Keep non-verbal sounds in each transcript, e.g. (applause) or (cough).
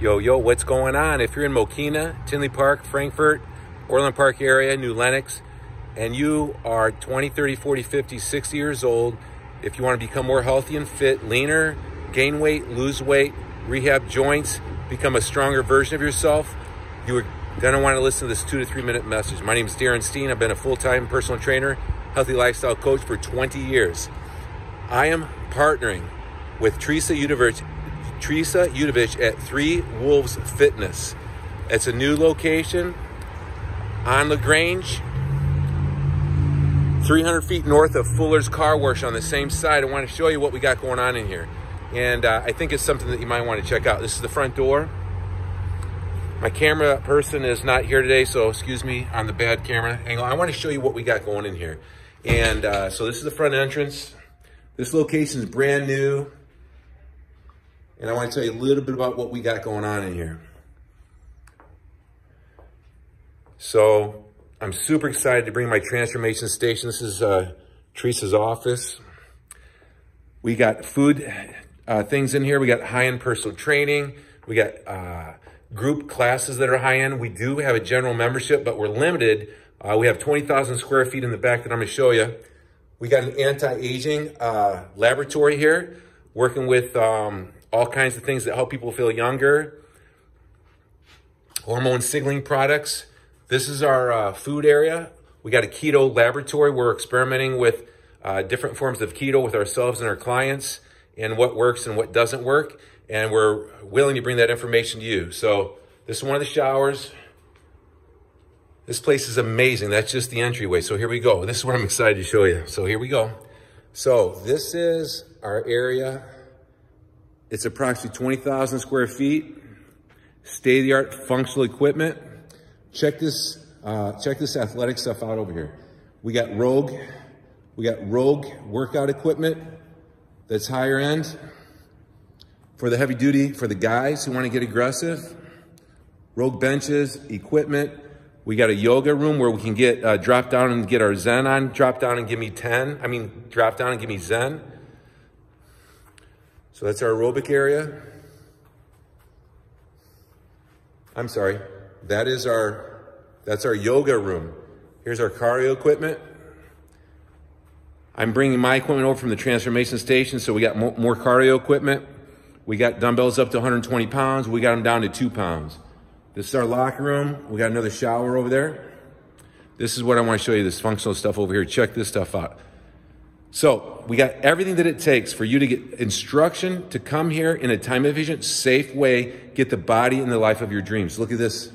Yo, yo, what's going on? If you're in Mokena, Tinley Park, Frankfort, Orland Park area, New Lenox, and you are 20, 30, 40, 50, 60 years old, if you want to become more healthy and fit, leaner, gain weight, lose weight, rehab joints, become a stronger version of yourself, you are going to want to listen to this two to three minute message. My name is Darin Steen. I've been a full-time personal trainer, healthy lifestyle coach for 20 years. I am partnering with Teresa Udovich, Teresa Udovich at Three Wolves Fitness. It's a new location on LaGrange, 300 feet north of Fuller's Car Wash on the same side. I want to show you what we got going on in here. And uh, I think it's something that you might want to check out. This is the front door. My camera person is not here today, so excuse me on the bad camera angle. I want to show you what we got going in here. And uh, so this is the front entrance. This location is brand new. And I want to tell you a little bit about what we got going on in here. So I'm super excited to bring my transformation station. This is uh, Teresa's office. We got food uh, things in here. We got high-end personal training. We got uh, group classes that are high-end. We do have a general membership, but we're limited. Uh, we have 20,000 square feet in the back that I'm going to show you. We got an anti-aging uh, laboratory here, working with um, all kinds of things that help people feel younger. Hormone signaling products. This is our uh, food area. We got a keto laboratory. We're experimenting with uh, different forms of keto with ourselves and our clients and what works and what doesn't work. And we're willing to bring that information to you. So this is one of the showers. This place is amazing. That's just the entryway. So here we go. This is what I'm excited to show you. So here we go. So this is our area. It's approximately 20,000 square feet. State-of-the-art functional equipment. Check this, uh, check this athletic stuff out over here. We got Rogue, we got Rogue workout equipment that's higher end for the heavy duty, for the guys who want to get aggressive. Rogue benches, equipment. We got a yoga room where we can get, uh, drop down and get our Zen on, drop down and give me 10. I mean, drop down and give me Zen. So that's our aerobic area. I'm sorry. That is our, that's our yoga room. Here's our cardio equipment. I'm bringing my equipment over from the transformation station, so we got more, cardio equipment. We got dumbbells up to 120 pounds. We got them down to two pounds. This is our locker room. We got another shower over there. This is what I want to show you, this functional stuff over here. Check this stuff out. So we got everything that it takes for you to get instruction to come here in a time efficient, safe way, get the body and the life of your dreams. Look at this.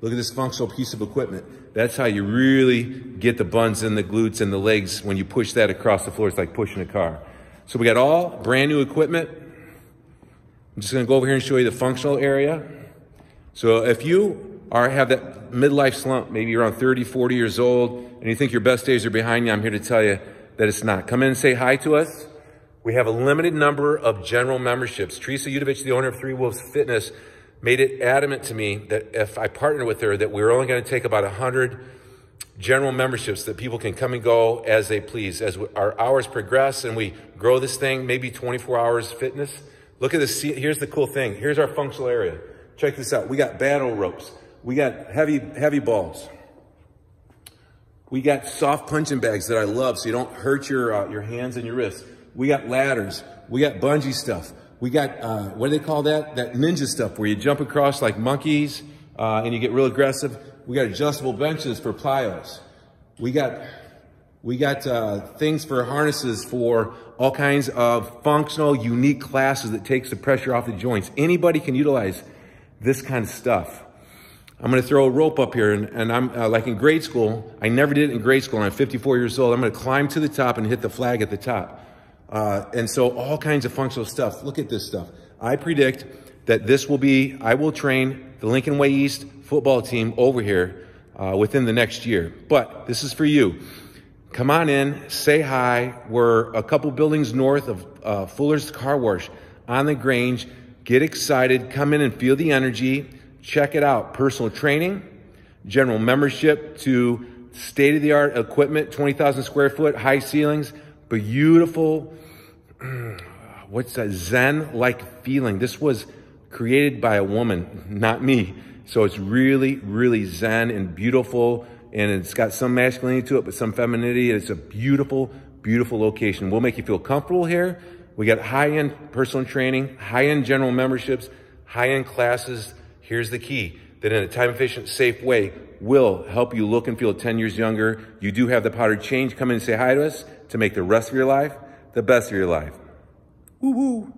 Look at this functional piece of equipment. That's how you really get the buns and the glutes and the legs when you push that across the floor. It's like pushing a car. So we got all brand new equipment. I'm just gonna go over here and show you the functional area. So if you are have that midlife slump, maybe you're around 30, 40 years old, and you think your best days are behind you, I'm here to tell you that it's not. Come in and say hi to us. We have a limited number of general memberships. Teresa Udovich, the owner of Three Wolves Fitness, made it adamant to me that if I partner with her, that we are only going to take about 100 general memberships that people can come and go as they please. As our hours progress and we grow this thing, maybe 24 hours fitness. Look at this. Here's the cool thing. Here's our functional area. Check this out. We got battle ropes. We got heavy, heavy balls. We got soft punching bags that I love so you don't hurt your, uh, your hands and your wrists. We got ladders. We got bungee stuff. We got, uh, what do they call that? That ninja stuff where you jump across like monkeys uh, and you get real aggressive. We got adjustable benches for plyos. We got, we got uh, things for harnesses for all kinds of functional, unique classes that takes the pressure off the joints. Anybody can utilize this kind of stuff. I'm going to throw a rope up here, and, and I'm uh, like in grade school. I never did it in grade school, and I'm 54 years old. I'm going to climb to the top and hit the flag at the top. Uh, and so all kinds of functional stuff. Look at this stuff. I predict that this will be, I will train the Lincoln Way East football team over here uh, within the next year. But this is for you. Come on in, say hi. We're a couple buildings north of uh, Fuller's Car Wash on the Grange. Get excited, come in and feel the energy. Check it out. Personal training, general membership to state-of-the-art equipment, 20,000 square foot, high ceilings, beautiful, (clears throat) what's that, Zen-like feeling. This was created by a woman, not me. So it's really, really zen and beautiful. And it's got some masculinity to it, but some femininity. It's a beautiful, beautiful location. We'll make you feel comfortable here. We got high-end personal training, high-end general memberships, high-end classes. Here's the key, that in a time-efficient, safe way will help you look and feel 10 years younger. You do have the power to change. Come in and say hi to us to make the rest of your life the best of your life. Woo-woo.